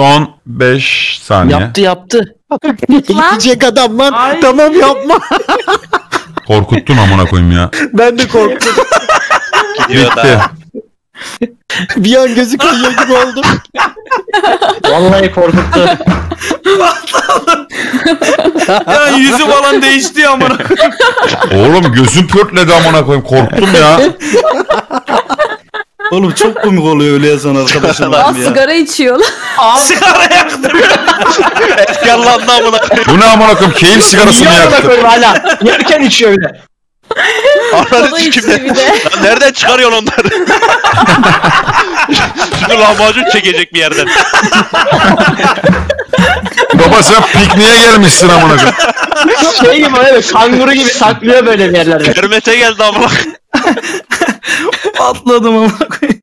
Son 5 saniye. Yaptı yaptı. Gidecek adam lan. Ay. Tamam yapma. Korkuttun amına koyayım ya. ben de korktum. Gidiyor Bitti. da. bir an gözü kayıyor gibi oldum. Vallahi korkuttu. Ya yüzü falan değişti ya amına. Oğlum gözüm pörtledi amına koyayım. Korktum ya. Oğlum çok komik oluyor öyle yazan arkadaşlar Aa ya. sigara içiyor. Sigara yaktı. Efkarlandı amına koyayım. Bu ne amına koyayım? Keyif sigarası mı amına koyayım hala? Yerken içiyor bir de. Ananı sikimde. içti bir de. Lan nereden çıkarıyorsun onları? Şimdi lahmacun çekecek bir yerden. Baba sen pikniğe gelmişsin amına koyayım. Şey gibi evet kanguru gibi saklıyor böyle bir yerlerde. Kermete geldi amına. Patladım amına koyayım.